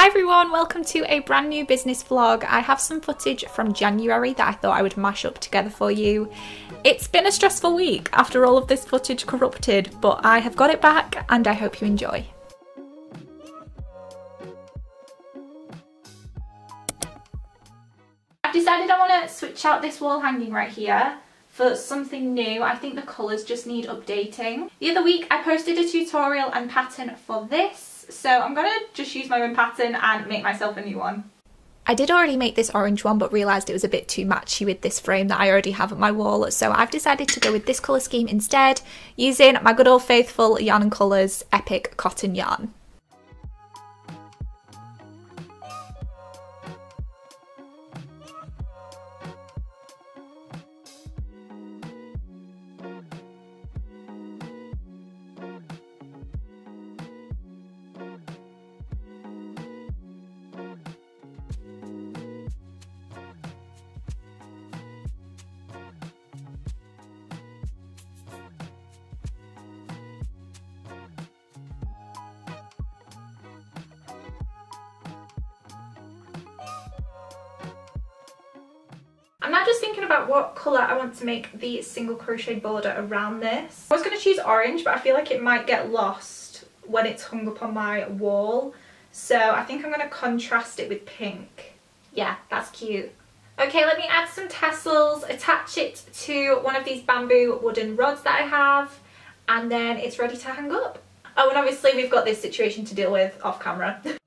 Hi everyone, welcome to a brand new business vlog. I have some footage from January that I thought I would mash up together for you. It's been a stressful week after all of this footage corrupted, but I have got it back and I hope you enjoy. I've decided I want to switch out this wall hanging right here for something new. I think the colours just need updating. The other week I posted a tutorial and pattern for this so I'm gonna just use my own pattern and make myself a new one. I did already make this orange one but realised it was a bit too matchy with this frame that I already have at my wall so I've decided to go with this colour scheme instead using my good old faithful Yarn Colours Epic Cotton Yarn. Just thinking about what colour I want to make the single crochet border around this. I was going to choose orange but I feel like it might get lost when it's hung up on my wall. So I think I'm going to contrast it with pink. Yeah, that's cute. Okay, let me add some tassels, attach it to one of these bamboo wooden rods that I have, and then it's ready to hang up. Oh, and obviously we've got this situation to deal with off camera.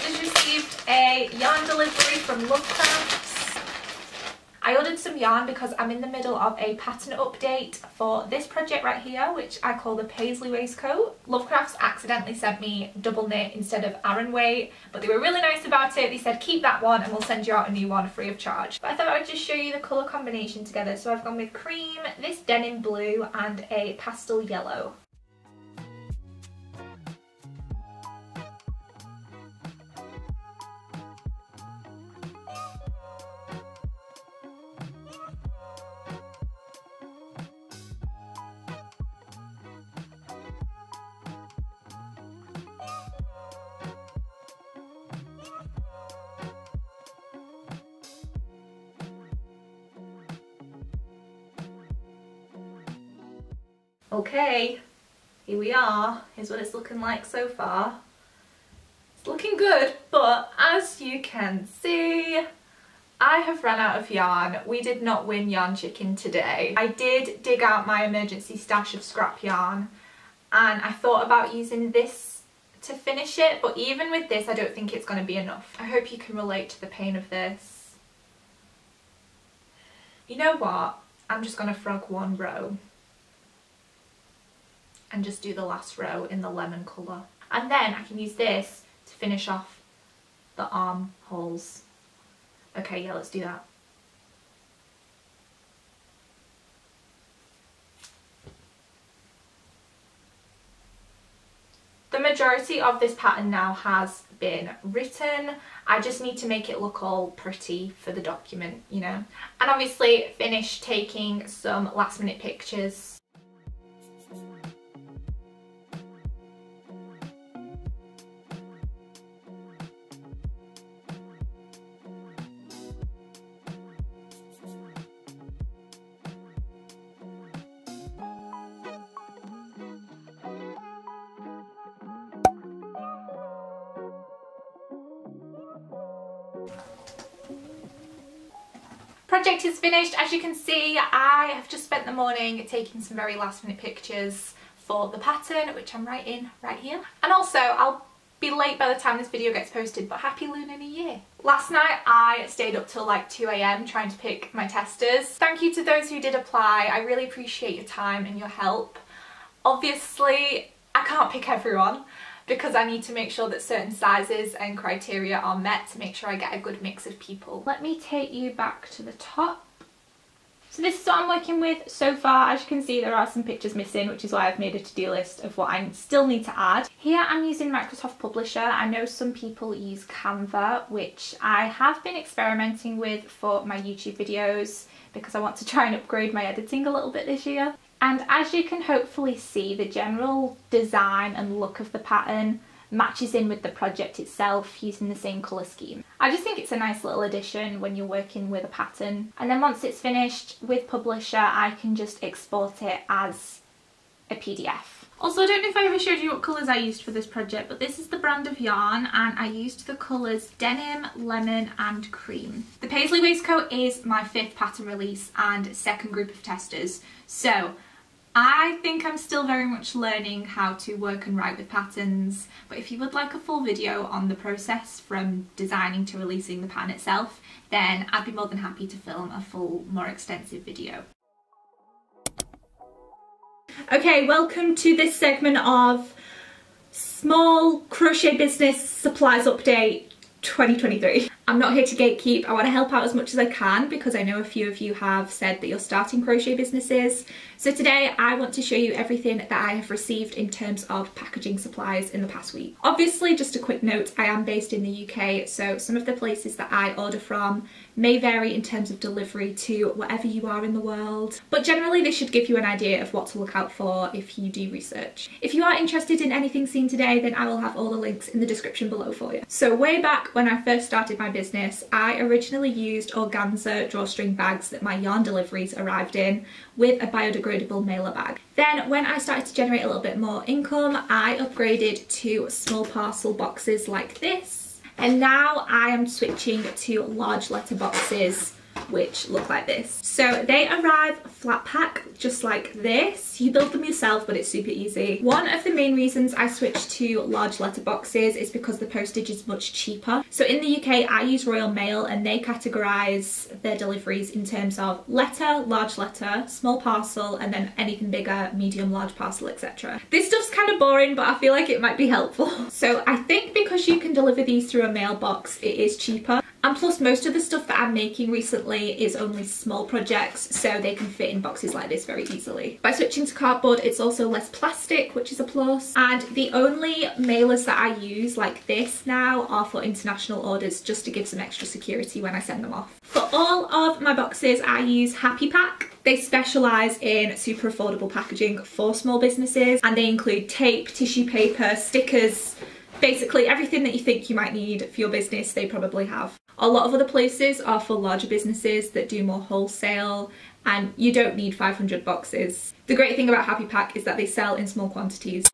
just received a yarn delivery from Lovecrafts. I ordered some yarn because I'm in the middle of a pattern update for this project right here, which I call the Paisley waistcoat. Lovecrafts accidentally sent me double knit instead of Aran weight, but they were really nice about it. They said keep that one and we'll send you out a new one free of charge. But I thought I would just show you the colour combination together. So I've gone with cream, this denim blue and a pastel yellow. Okay, here we are. Here's what it's looking like so far. It's looking good, but as you can see, I have run out of yarn. We did not win Yarn Chicken today. I did dig out my emergency stash of scrap yarn and I thought about using this to finish it, but even with this, I don't think it's going to be enough. I hope you can relate to the pain of this. You know what? I'm just going to frog one row and just do the last row in the lemon colour. And then I can use this to finish off the arm holes. Okay, yeah, let's do that. The majority of this pattern now has been written. I just need to make it look all pretty for the document, you know. And obviously finish taking some last minute pictures Project is finished. As you can see, I have just spent the morning taking some very last minute pictures for the pattern, which I'm writing right here. And also, I'll be late by the time this video gets posted, but happy Lunar New Year. Last night I stayed up till like 2am trying to pick my testers. Thank you to those who did apply. I really appreciate your time and your help. Obviously, I can't pick everyone because I need to make sure that certain sizes and criteria are met to make sure I get a good mix of people. Let me take you back to the top. So this is what I'm working with so far. As you can see, there are some pictures missing, which is why I've made a to-do list of what I still need to add. Here I'm using Microsoft Publisher. I know some people use Canva, which I have been experimenting with for my YouTube videos because I want to try and upgrade my editing a little bit this year. And as you can hopefully see, the general design and look of the pattern matches in with the project itself using the same colour scheme. I just think it's a nice little addition when you're working with a pattern. And then once it's finished with Publisher, I can just export it as a PDF. Also, I don't know if I ever showed you what colours I used for this project, but this is the brand of yarn and I used the colours Denim, Lemon and Cream. The Paisley waistcoat is my fifth pattern release and second group of testers. So I think I'm still very much learning how to work and write with patterns, but if you would like a full video on the process from designing to releasing the pattern itself, then I'd be more than happy to film a full, more extensive video. Okay, welcome to this segment of small crochet business supplies update 2023. I'm not here to gatekeep, I want to help out as much as I can because I know a few of you have said that you're starting crochet businesses. So today I want to show you everything that I have received in terms of packaging supplies in the past week. Obviously, just a quick note, I am based in the UK, so some of the places that I order from may vary in terms of delivery to wherever you are in the world. But generally this should give you an idea of what to look out for if you do research. If you are interested in anything seen today, then I will have all the links in the description below for you. So way back when I first started my business, I originally used organza drawstring bags that my yarn deliveries arrived in with a biodegradable mailer bag. Then when I started to generate a little bit more income, I upgraded to small parcel boxes like this. And now I am switching to large letter boxes which look like this. So they arrive flat pack just like this. You build them yourself but it's super easy. One of the main reasons I switched to large letter boxes is because the postage is much cheaper. So in the UK I use Royal Mail and they categorise their deliveries in terms of letter, large letter, small parcel and then anything bigger, medium, large parcel etc. This stuff's kind of boring but I feel like it might be helpful. So I think because you can deliver these through a mailbox it is cheaper. And plus most of the stuff that I'm making recently is only small projects so they can fit in boxes like this very easily. By switching to cardboard it's also less plastic which is a plus. and the only mailers that I use like this now are for international orders just to give some extra security when I send them off. For all of my boxes I use Happy Pack. They specialise in super affordable packaging for small businesses and they include tape, tissue paper, stickers, basically everything that you think you might need for your business they probably have. A lot of other places are for larger businesses that do more wholesale and you don't need 500 boxes. The great thing about Happy Pack is that they sell in small quantities.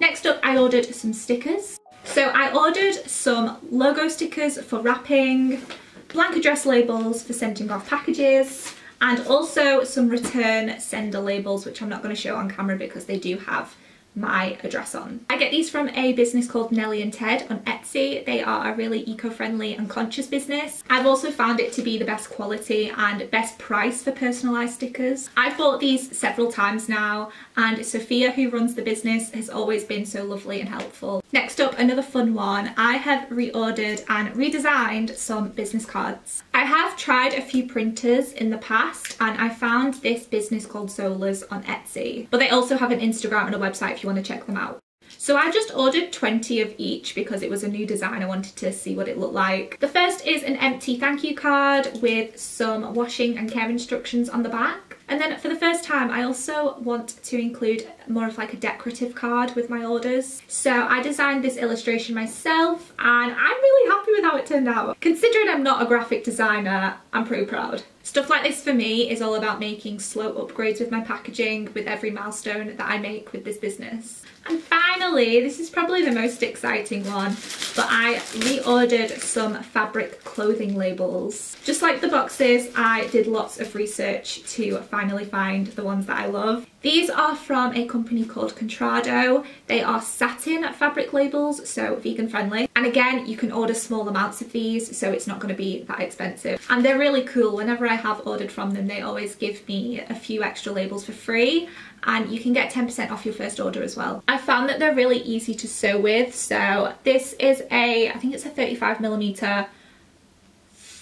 Next up I ordered some stickers. So I ordered some logo stickers for wrapping, blank address labels for sending off packages, and also some return sender labels which I'm not going to show on camera because they do have my address on. I get these from a business called Nellie and Ted on Etsy. They are a really eco-friendly and conscious business. I've also found it to be the best quality and best price for personalised stickers. I've bought these several times now and Sophia who runs the business has always been so lovely and helpful. Next up another fun one. I have reordered and redesigned some business cards. I have tried a few printers in the past and I found this business called Zola's on Etsy but they also have an Instagram and a website you want to check them out. So I just ordered 20 of each because it was a new design. I wanted to see what it looked like. The first is an empty thank you card with some washing and care instructions on the back. And then for the first time, I also want to include more of like a decorative card with my orders. So I designed this illustration myself and I'm really happy with how it turned out. Considering I'm not a graphic designer, I'm pretty proud. Stuff like this for me is all about making slow upgrades with my packaging with every milestone that I make with this business. And finally, this is probably the most exciting one, but I reordered some fabric clothing labels. Just like the boxes, I did lots of research to finally find the ones that I love. These are from a company called Contrado. They are satin fabric labels, so vegan friendly. And again, you can order small amounts of these, so it's not going to be that expensive. And they're really cool. Whenever I have ordered from them, they always give me a few extra labels for free and you can get 10% off your first order as well. I found that they're really easy to sew with. So this is a, I think it's a 35 millimeter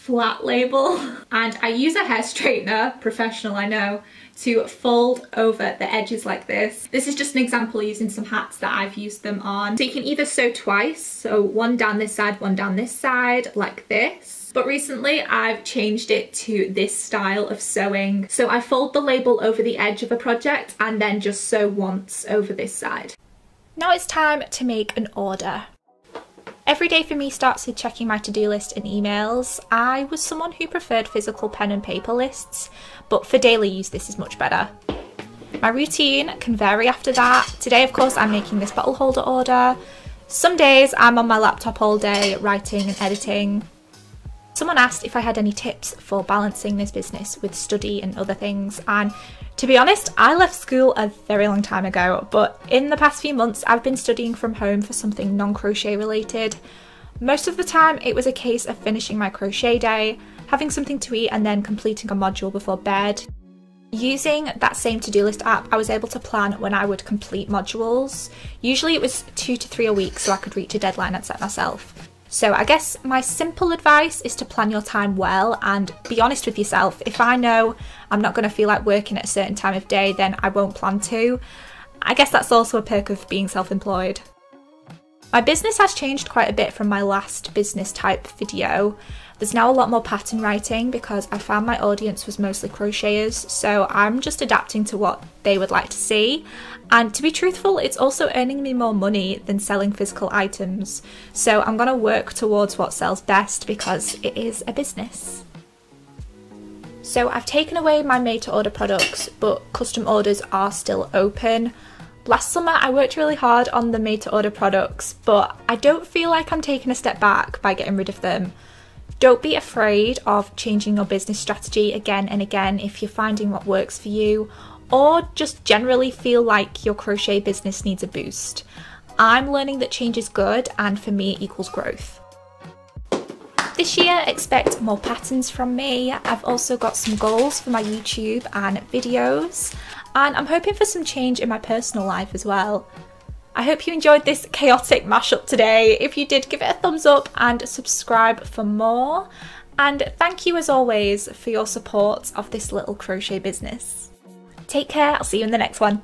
flat label and I use a hair straightener, professional I know, to fold over the edges like this. This is just an example using some hats that I've used them on. So you can either sew twice, so one down this side, one down this side, like this. But recently I've changed it to this style of sewing. So I fold the label over the edge of a project and then just sew once over this side. Now it's time to make an order. Every day for me starts with checking my to-do list and emails. I was someone who preferred physical pen and paper lists, but for daily use this is much better. My routine can vary after that. Today of course I'm making this bottle holder order. Some days I'm on my laptop all day writing and editing. Someone asked if I had any tips for balancing this business with study and other things and to be honest, I left school a very long time ago, but in the past few months I've been studying from home for something non-crochet related. Most of the time it was a case of finishing my crochet day, having something to eat and then completing a module before bed. Using that same to-do list app, I was able to plan when I would complete modules. Usually it was two to three a week so I could reach a deadline I'd set myself. So I guess my simple advice is to plan your time well and be honest with yourself. If I know I'm not going to feel like working at a certain time of day, then I won't plan to. I guess that's also a perk of being self-employed. My business has changed quite a bit from my last business type video. There's now a lot more pattern writing because I found my audience was mostly crocheters, so I'm just adapting to what they would like to see. And to be truthful, it's also earning me more money than selling physical items. So I'm going to work towards what sells best because it is a business. So I've taken away my made to order products, but custom orders are still open. Last summer I worked really hard on the made to order products, but I don't feel like I'm taking a step back by getting rid of them. Don't be afraid of changing your business strategy again and again if you're finding what works for you, or just generally feel like your crochet business needs a boost. I'm learning that change is good, and for me, it equals growth. This year, expect more patterns from me. I've also got some goals for my YouTube and videos, and I'm hoping for some change in my personal life as well. I hope you enjoyed this chaotic mashup today. If you did, give it a thumbs up and subscribe for more. And thank you as always for your support of this little crochet business. Take care, I'll see you in the next one.